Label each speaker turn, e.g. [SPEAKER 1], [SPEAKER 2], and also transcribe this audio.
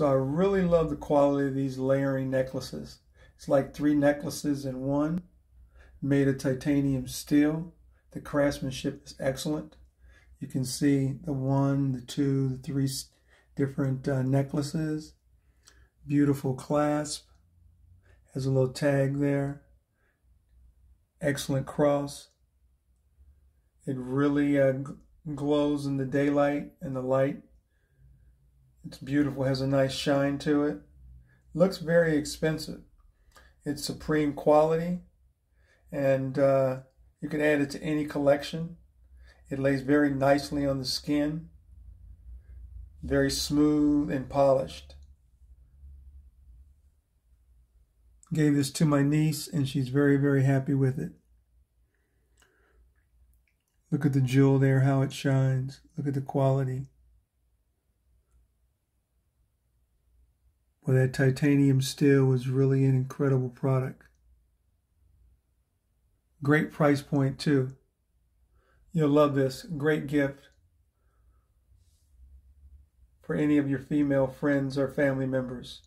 [SPEAKER 1] So I really love the quality of these layering necklaces. It's like three necklaces in one, made of titanium steel. The craftsmanship is excellent. You can see the one, the two, the three different uh, necklaces. Beautiful clasp. Has a little tag there. Excellent cross. It really uh, glows in the daylight and the light. It's beautiful, has a nice shine to it. Looks very expensive. It's supreme quality and uh, you can add it to any collection. It lays very nicely on the skin, very smooth and polished. Gave this to my niece and she's very, very happy with it. Look at the jewel there, how it shines. Look at the quality. That titanium steel was really an incredible product. Great price point, too. You'll love this. Great gift for any of your female friends or family members.